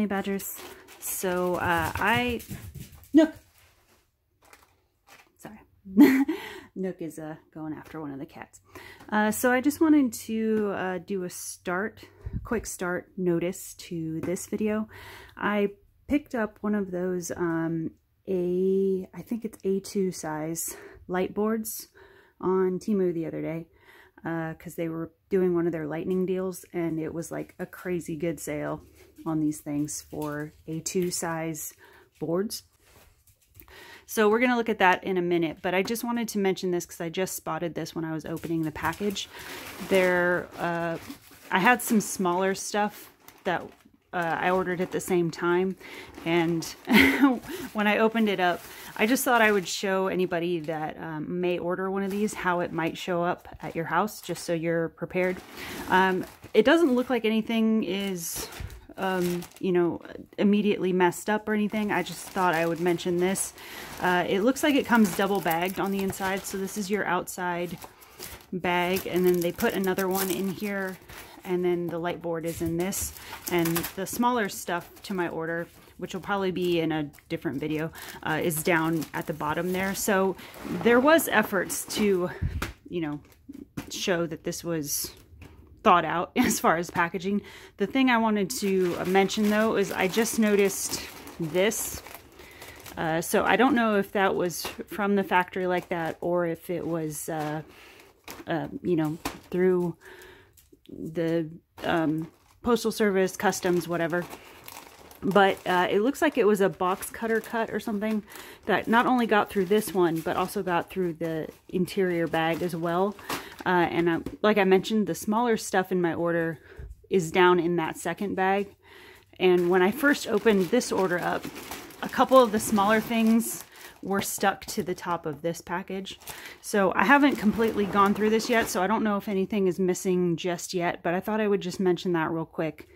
honey badgers. So uh, I... Nook! Sorry. Nook is uh, going after one of the cats. Uh, so I just wanted to uh, do a start, quick start notice to this video. I picked up one of those um, A, I think it's A2 size light boards on Temu the other day because uh, they were doing one of their lightning deals and it was like a crazy good sale on these things for A2 size boards. So we're going to look at that in a minute, but I just wanted to mention this because I just spotted this when I was opening the package. There, uh, I had some smaller stuff that uh, I ordered at the same time, and when I opened it up, I just thought I would show anybody that um, may order one of these how it might show up at your house, just so you're prepared. Um, it doesn't look like anything is um, you know, immediately messed up or anything. I just thought I would mention this. Uh, it looks like it comes double bagged on the inside. So this is your outside bag and then they put another one in here and then the light board is in this and the smaller stuff to my order which will probably be in a different video uh, is down at the bottom there so there was efforts to you know show that this was thought out as far as packaging. The thing I wanted to mention though is I just noticed this. Uh, so I don't know if that was from the factory like that or if it was, uh, uh, you know, through the um, postal service, customs, whatever. But uh, it looks like it was a box cutter cut or something that not only got through this one, but also got through the interior bag as well. Uh, and I, like I mentioned, the smaller stuff in my order is down in that second bag. And when I first opened this order up, a couple of the smaller things were stuck to the top of this package. So I haven't completely gone through this yet, so I don't know if anything is missing just yet, but I thought I would just mention that real quick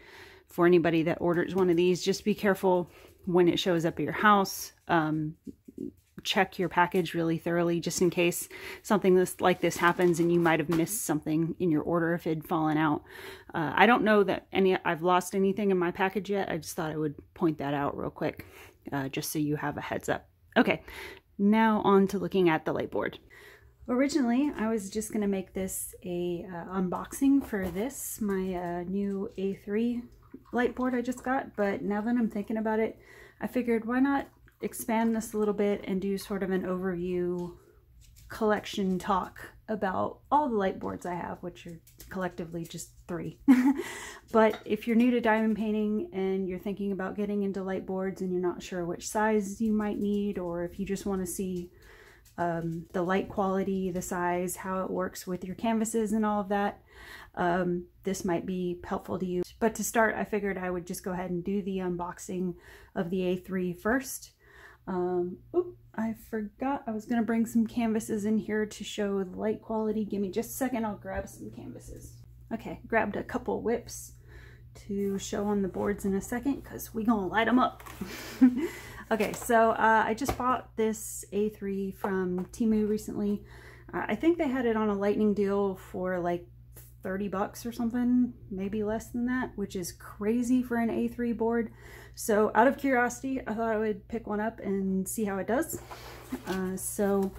for anybody that orders one of these. Just be careful when it shows up at your house. Um, check your package really thoroughly just in case something this, like this happens and you might have missed something in your order if it had fallen out. Uh, I don't know that any I've lost anything in my package yet. I just thought I would point that out real quick uh, just so you have a heads up. Okay, now on to looking at the light board. Originally, I was just going to make this a uh, unboxing for this, my uh, new A3 light board I just got, but now that I'm thinking about it, I figured why not expand this a little bit and do sort of an overview collection talk about all the light boards I have, which are collectively just three. but if you're new to diamond painting and you're thinking about getting into light boards and you're not sure which size you might need, or if you just want to see um, the light quality, the size, how it works with your canvases and all of that, um, this might be helpful to you. But to start, I figured I would just go ahead and do the unboxing of the A3 first. Um, oop, I forgot I was going to bring some canvases in here to show the light quality. Give me just a second, I'll grab some canvases. Okay, grabbed a couple whips to show on the boards in a second because we gonna light them up. okay, so uh, I just bought this A3 from Temu recently. Uh, I think they had it on a lightning deal for like 30 bucks or something, maybe less than that, which is crazy for an A3 board. So out of curiosity, I thought I would pick one up and see how it does. Uh, so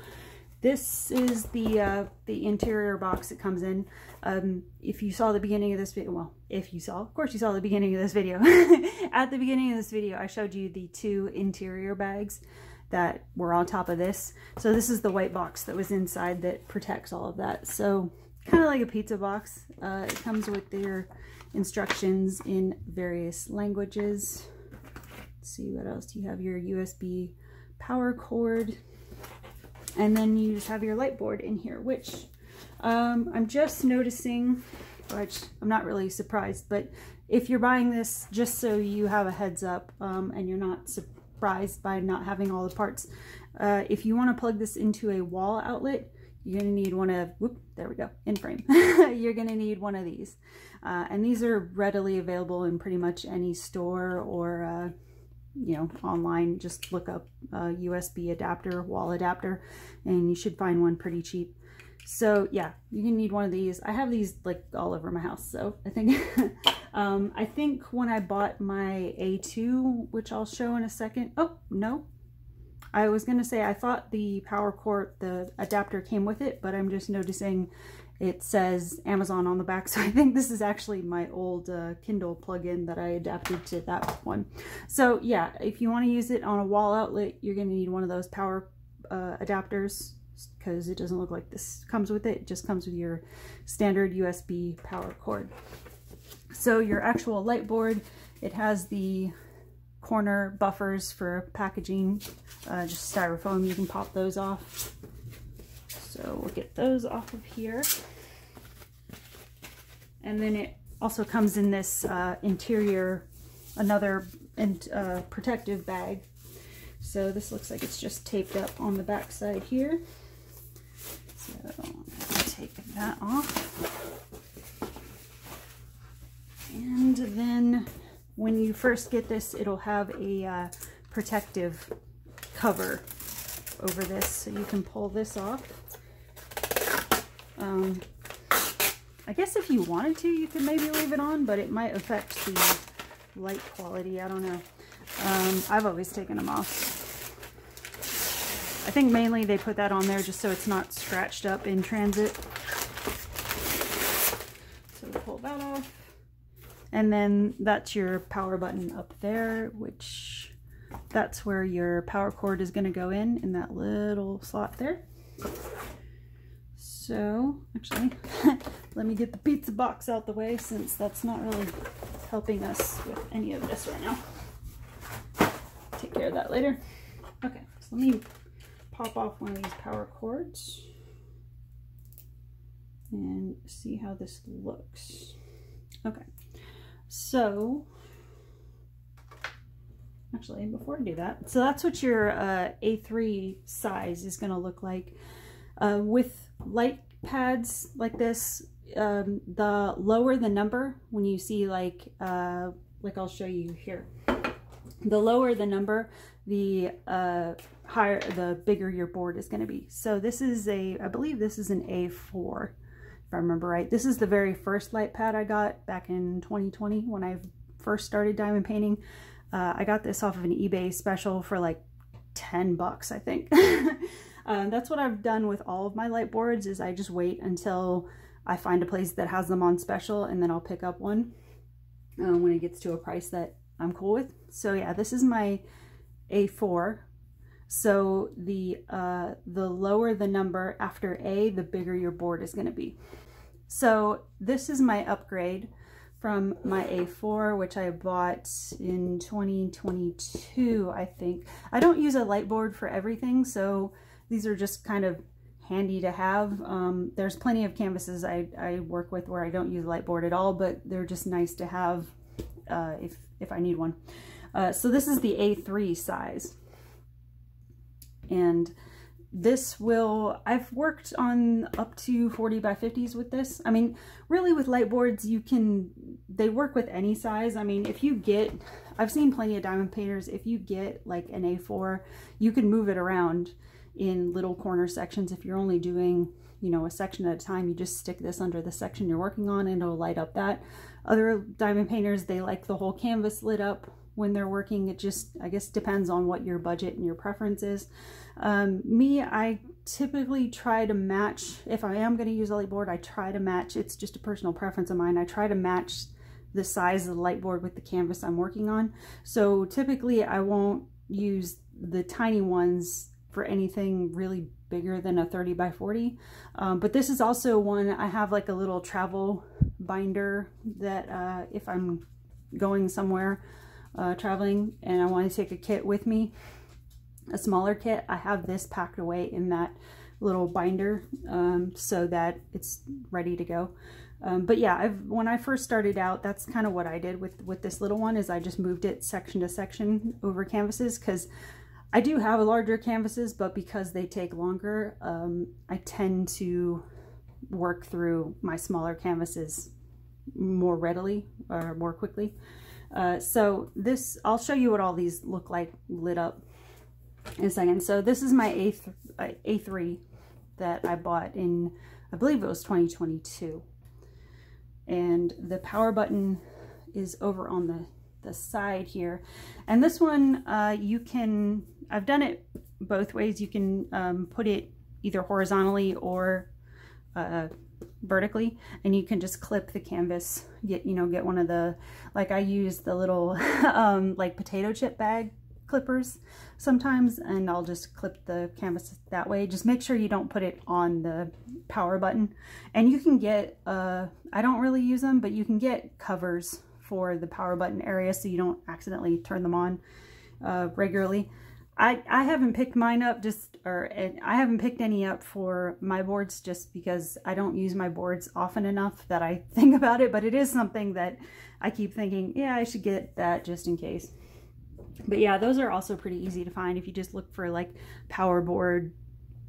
this is the uh, the interior box it comes in. Um, if you saw the beginning of this video, well, if you saw, of course you saw the beginning of this video. At the beginning of this video, I showed you the two interior bags that were on top of this. So this is the white box that was inside that protects all of that. So kind of like a pizza box. Uh, it comes with their instructions in various languages. Let's see what else. You have your USB power cord. And then you just have your light board in here, which um, I'm just noticing, which I'm not really surprised, but if you're buying this just so you have a heads up um, and you're not surprised by not having all the parts, uh, if you want to plug this into a wall outlet, you're going to need one of, whoop, there we go, in frame. you're going to need one of these. Uh, and these are readily available in pretty much any store or, uh, you know, online. Just look up a USB adapter, wall adapter, and you should find one pretty cheap. So yeah, you can need one of these. I have these like all over my house, so I think Um, I think when I bought my A2, which I'll show in a second. Oh, no. I was going to say I thought the power cord, the adapter came with it, but I'm just noticing it says Amazon on the back. So I think this is actually my old uh, Kindle plug-in that I adapted to that one. So yeah, if you want to use it on a wall outlet, you're going to need one of those power uh, adapters because it doesn't look like this comes with it. It just comes with your standard USB power cord. So your actual light board, it has the corner buffers for packaging, uh, just styrofoam. You can pop those off. So we'll get those off of here. And then it also comes in this uh, interior, another uh, protective bag. So this looks like it's just taped up on the back side here. So take that off. And then when you first get this, it'll have a uh, protective cover over this. So you can pull this off. Um, I guess if you wanted to, you could maybe leave it on, but it might affect the light quality. I don't know. Um, I've always taken them off. I think mainly they put that on there just so it's not scratched up in transit. So pull that off. And then that's your power button up there, which that's where your power cord is going to go in, in that little slot there. So, actually, let me get the pizza box out the way since that's not really helping us with any of this right now. Take care of that later. Okay, so let me pop off one of these power cords and see how this looks. Okay, so actually before I do that, so that's what your uh, A3 size is going to look like. Uh, with light pads like this, um, the lower the number, when you see like, uh, like I'll show you here, the lower the number, the uh, higher, the bigger your board is going to be. So this is a, I believe this is an A4, if I remember right. This is the very first light pad I got back in 2020 when I first started diamond painting. Uh, I got this off of an eBay special for like 10 bucks, I think. Uh, that's what I've done with all of my light boards is I just wait until I find a place that has them on special and then I'll pick up one uh, when it gets to a price that I'm cool with. So yeah, this is my A4. So the, uh, the lower the number after A, the bigger your board is going to be. So this is my upgrade from my A4, which I bought in 2022, I think. I don't use a light board for everything, so these are just kind of handy to have. Um, there's plenty of canvases I, I work with where I don't use light board at all, but they're just nice to have uh, if, if I need one. Uh, so this is the A3 size. And this will, I've worked on up to 40 by 50s with this. I mean, really with light boards, you can, they work with any size. I mean, if you get, I've seen plenty of diamond painters, if you get like an A4, you can move it around in little corner sections. If you're only doing, you know, a section at a time, you just stick this under the section you're working on and it'll light up that. Other diamond painters, they like the whole canvas lit up when they're working. It just, I guess, depends on what your budget and your preference is. Um, me, I typically try to match, if I am going to use a light board, I try to match, it's just a personal preference of mine, I try to match the size of the light board with the canvas I'm working on. So typically I won't use the tiny ones for anything really bigger than a 30 by 40. Um, but this is also one, I have like a little travel binder that uh, if I'm going somewhere uh, traveling and I want to take a kit with me, a smaller kit, I have this packed away in that little binder um, so that it's ready to go. Um, but yeah, I've, when I first started out, that's kind of what I did with, with this little one is I just moved it section to section over canvases because I do have larger canvases, but because they take longer, um, I tend to work through my smaller canvases more readily or more quickly. Uh, so this, I'll show you what all these look like lit up in a second. So this is my A uh, A3 that I bought in, I believe it was 2022. And the power button is over on the, the side here. And this one, uh, you can, I've done it both ways. You can um, put it either horizontally or uh, vertically and you can just clip the canvas get you know get one of the like I use the little um, like potato chip bag clippers sometimes and I'll just clip the canvas that way. Just make sure you don't put it on the power button. And you can get uh I don't really use them but you can get covers for the power button area so you don't accidentally turn them on uh, regularly I, I haven't picked mine up just, or I haven't picked any up for my boards just because I don't use my boards often enough that I think about it, but it is something that I keep thinking, yeah, I should get that just in case. But yeah, those are also pretty easy to find if you just look for like power board,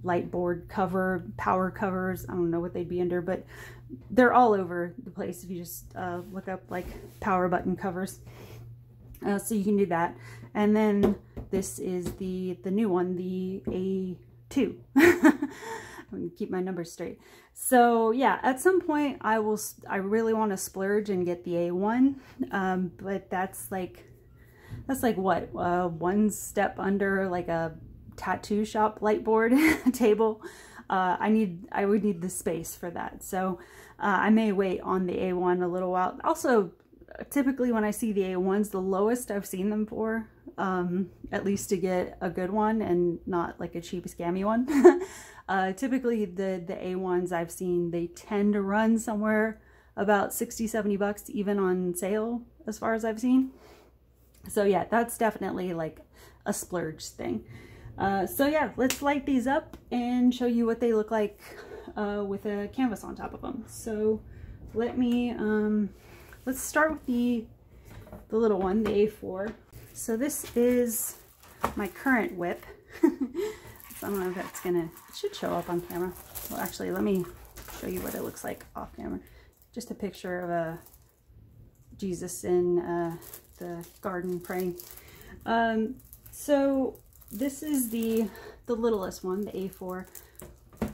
light board cover, power covers. I don't know what they'd be under, but they're all over the place if you just uh, look up like power button covers. Uh, so you can do that. And then this is the, the new one, the A2. I'm gonna keep my numbers straight. So yeah, at some point I will, I really want to splurge and get the A1, um, but that's like, that's like what, uh, one step under like a tattoo shop light board table. Uh, I need, I would need the space for that. So uh, I may wait on the A1 a little while. Also, typically when I see the A1s, the lowest I've seen them for, um, at least to get a good one and not like a cheap scammy one. uh, typically the, the A1s I've seen, they tend to run somewhere about 60, 70 bucks even on sale as far as I've seen. So yeah, that's definitely like a splurge thing. Uh, so yeah, let's light these up and show you what they look like uh, with a canvas on top of them. So let me, um, Let's start with the, the little one, the A4. So this is my current whip. I don't know if that's gonna, it should show up on camera. Well, actually, let me show you what it looks like off camera. Just a picture of a Jesus in uh, the garden praying. Um, so this is the, the littlest one, the A4.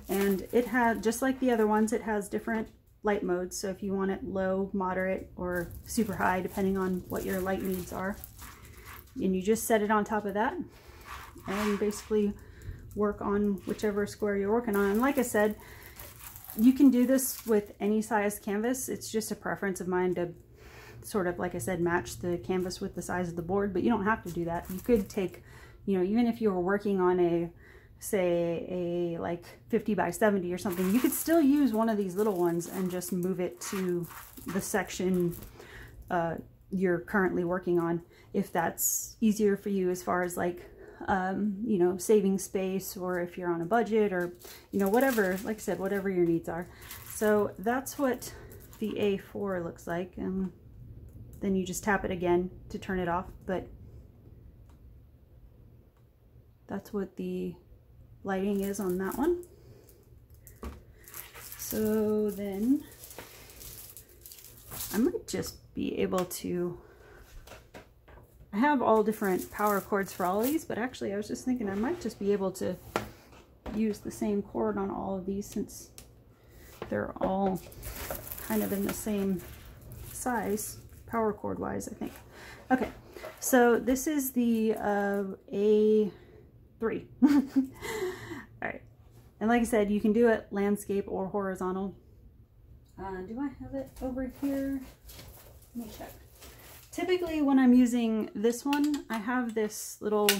And it had, just like the other ones, it has different light modes. So if you want it low, moderate, or super high, depending on what your light needs are. And you just set it on top of that and basically work on whichever square you're working on. And like I said, you can do this with any size canvas. It's just a preference of mine to sort of, like I said, match the canvas with the size of the board, but you don't have to do that. You could take, you know, even if you were working on a say a like 50 by 70 or something, you could still use one of these little ones and just move it to the section uh, you're currently working on if that's easier for you as far as like um, you know saving space or if you're on a budget or you know whatever like I said whatever your needs are. So that's what the A4 looks like and then you just tap it again to turn it off but that's what the lighting is on that one. So then I might just be able to, I have all different power cords for all of these, but actually I was just thinking I might just be able to use the same cord on all of these since they're all kind of in the same size, power cord wise, I think. Okay, so this is the uh, A3. And like I said, you can do it landscape or horizontal. Uh, do I have it over here? Let me check. Typically when I'm using this one, I have this little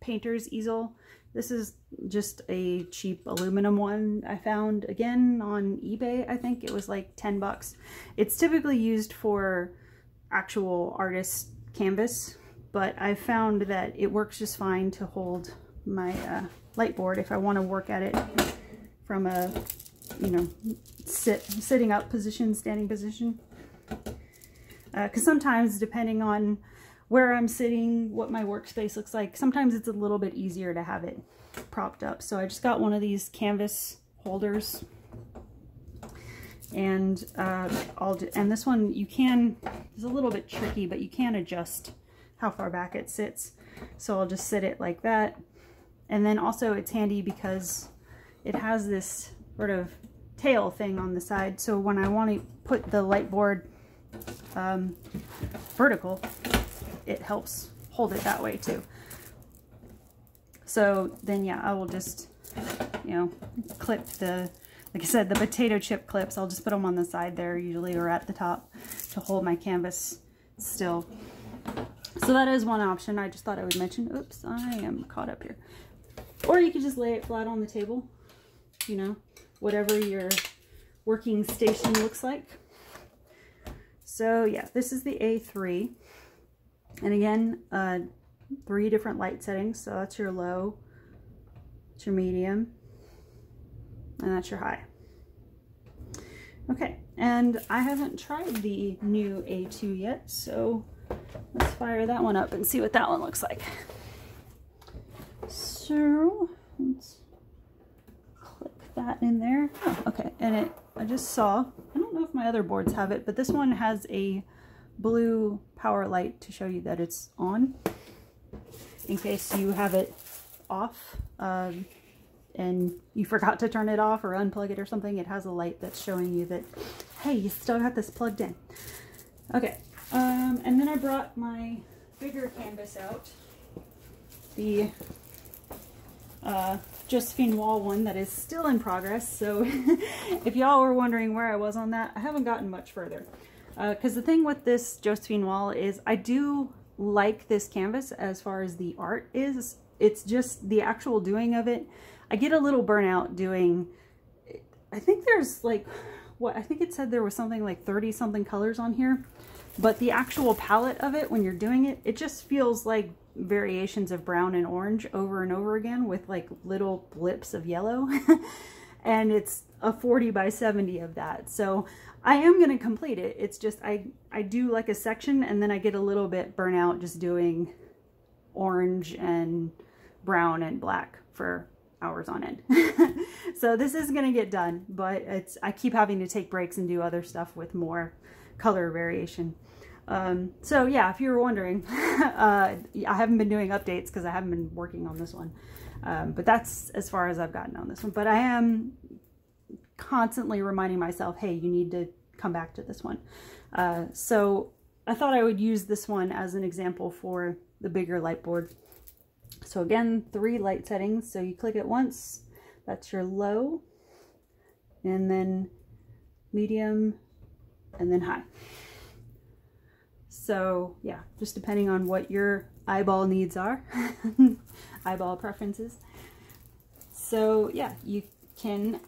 painter's easel. This is just a cheap aluminum one I found again on eBay. I think it was like 10 bucks. It's typically used for actual artist canvas, but I found that it works just fine to hold my uh, light board if I want to work at it from a, you know, sit sitting up position, standing position. Because uh, sometimes, depending on where I'm sitting, what my workspace looks like, sometimes it's a little bit easier to have it propped up. So I just got one of these canvas holders and uh, I'll do, and this one you can, it's a little bit tricky, but you can adjust how far back it sits. So I'll just sit it like that and then also it's handy because it has this sort of tail thing on the side. So when I want to put the light board um, vertical, it helps hold it that way too. So then yeah, I will just, you know, clip the, like I said, the potato chip clips, I'll just put them on the side there usually or at the top to hold my canvas still. So that is one option I just thought I would mention. Oops, I am caught up here. Or you could just lay it flat on the table, you know, whatever your working station looks like. So yeah, this is the A3. And again, uh, three different light settings. So that's your low, that's your medium, and that's your high. Okay, and I haven't tried the new A2 yet, so let's fire that one up and see what that one looks like. So, let's click that in there. Oh, okay, and it, I just saw, I don't know if my other boards have it, but this one has a blue power light to show you that it's on in case you have it off um, and you forgot to turn it off or unplug it or something. It has a light that's showing you that, hey, you still got this plugged in. Okay, um, and then I brought my bigger canvas out, the uh, Josephine Wall one that is still in progress. So if y'all were wondering where I was on that, I haven't gotten much further. Because uh, the thing with this Josephine Wall is I do like this canvas as far as the art is. It's just the actual doing of it. I get a little burnout doing, I think there's like, what, I think it said there was something like 30 something colors on here. But the actual palette of it, when you're doing it, it just feels like variations of brown and orange over and over again with like little blips of yellow. and it's a 40 by 70 of that. So I am going to complete it. It's just I, I do like a section and then I get a little bit burnout just doing orange and brown and black for hours on end. so this is going to get done, but it's I keep having to take breaks and do other stuff with more color variation. Um, so yeah, if you were wondering, uh, I haven't been doing updates because I haven't been working on this one. Um, but that's as far as I've gotten on this one. But I am constantly reminding myself, hey, you need to come back to this one. Uh, so I thought I would use this one as an example for the bigger light board. So again, three light settings. So you click it once, that's your low, and then medium, and then high. So yeah, just depending on what your eyeball needs are, eyeball preferences. So yeah, you can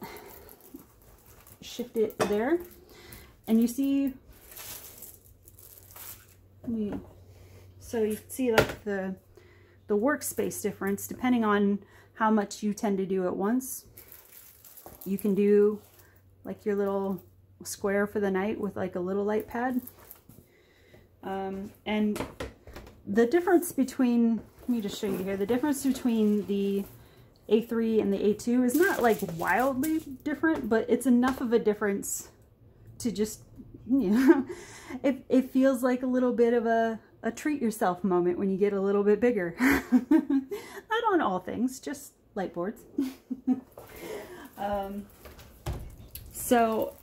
shift it there. And you see, so you see like the, the workspace difference depending on how much you tend to do at once. You can do like your little square for the night with like a little light pad. Um, and the difference between, let me just show you here, the difference between the a3 and the A2 is not like wildly different, but it's enough of a difference to just, you know, it, it feels like a little bit of a, a treat yourself moment when you get a little bit bigger. not on all things, just light boards. um, so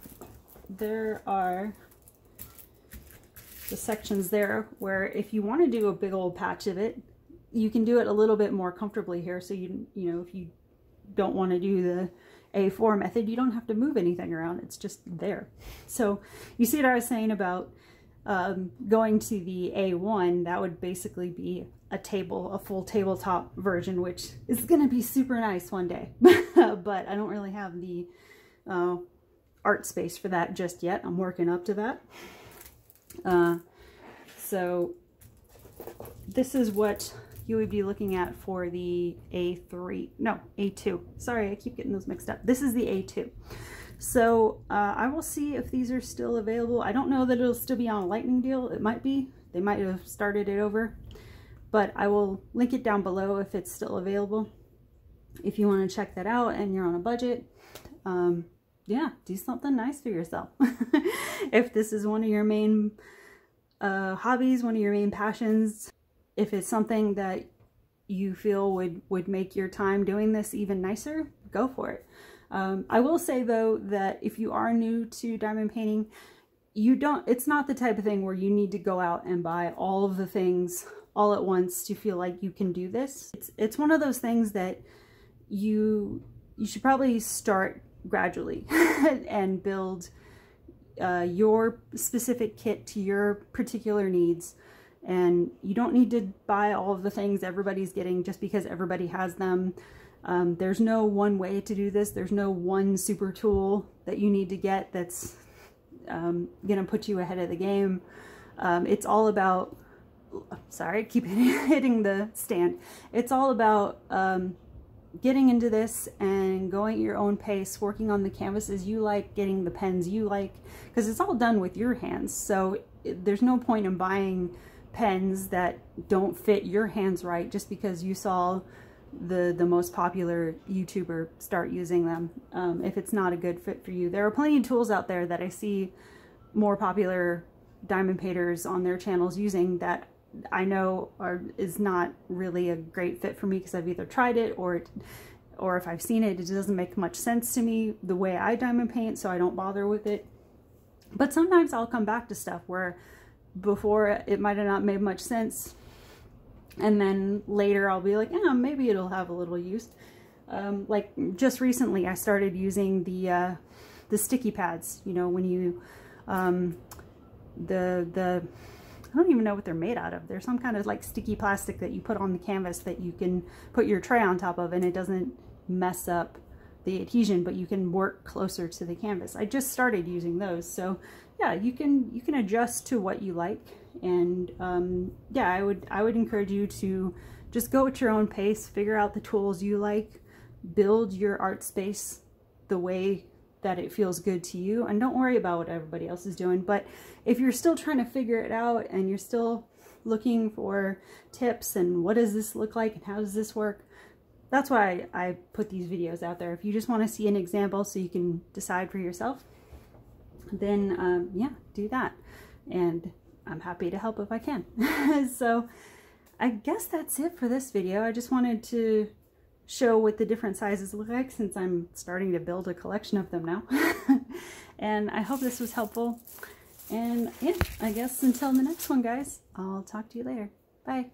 there are the sections there where if you want to do a big old patch of it, you can do it a little bit more comfortably here. So you, you know, if you don't want to do the A4 method, you don't have to move anything around. It's just there. So you see what I was saying about um, going to the A1, that would basically be a table, a full tabletop version, which is going to be super nice one day. but I don't really have the uh, art space for that just yet. I'm working up to that. Uh, so this is what you would be looking at for the A3, no, A2. Sorry, I keep getting those mixed up. This is the A2. So uh, I will see if these are still available. I don't know that it'll still be on a lightning deal. It might be. They might have started it over. But I will link it down below if it's still available. If you want to check that out and you're on a budget, um, yeah, do something nice for yourself. if this is one of your main uh, hobbies, one of your main passions, if it's something that you feel would, would make your time doing this even nicer, go for it. Um, I will say though that if you are new to diamond painting, you don't, it's not the type of thing where you need to go out and buy all of the things all at once to feel like you can do this. It's, it's one of those things that you, you should probably start gradually and build uh, your specific kit to your particular needs. And you don't need to buy all of the things everybody's getting just because everybody has them. Um, there's no one way to do this. There's no one super tool that you need to get that's um, going to put you ahead of the game. Um, it's all about, sorry, keep hitting the stand. It's all about um, getting into this and going at your own pace, working on the canvases you like, getting the pens you like, because it's all done with your hands. So there's no point in buying pens that don't fit your hands right just because you saw the the most popular YouTuber start using them um, if it's not a good fit for you. There are plenty of tools out there that I see more popular diamond painters on their channels using that I know are is not really a great fit for me because I've either tried it or it, or if I've seen it, it doesn't make much sense to me the way I diamond paint, so I don't bother with it. But sometimes I'll come back to stuff where before it might have not made much sense, and then later I'll be like, yeah, maybe it'll have a little use. Um, like just recently, I started using the uh, the sticky pads. You know, when you um, the the I don't even know what they're made out of. They're some kind of like sticky plastic that you put on the canvas that you can put your tray on top of and it doesn't mess up the adhesion, but you can work closer to the canvas. I just started using those. So yeah, you can you can adjust to what you like. And um, yeah, I would I would encourage you to just go at your own pace, figure out the tools you like, build your art space the way that it feels good to you and don't worry about what everybody else is doing. But if you're still trying to figure it out and you're still looking for tips and what does this look like and how does this work, that's why I put these videos out there. If you just want to see an example so you can decide for yourself, then um, yeah, do that. And I'm happy to help if I can. so I guess that's it for this video. I just wanted to show what the different sizes look like since I'm starting to build a collection of them now. and I hope this was helpful. And yeah, I guess until the next one, guys, I'll talk to you later. Bye.